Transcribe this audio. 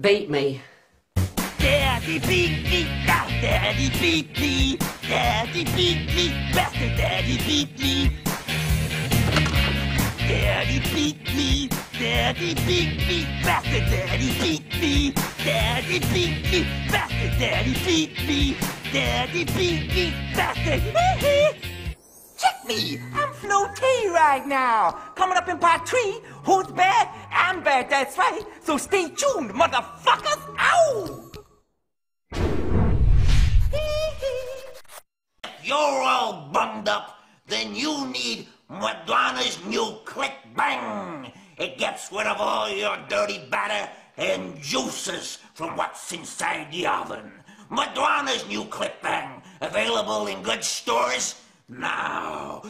Beat me. Daddy beat me, now daddy beat me, daddy beat me, bastard daddy beat me. Daddy beat me, daddy beat me, bastard daddy beat me, daddy beat me, bastard daddy beat me, daddy beat me, bastard. Check me, I'm Flo T right now. Coming up in part three, who's bad? I'm bad, that's right. So stay tuned, motherfuckers. Ow! If you're all bummed up, then you need Madonna's new Cillit Bang. It gets rid of all your dirty batter and juices from what's inside the oven. Madonna's new Cillit Bang, available in good stores now.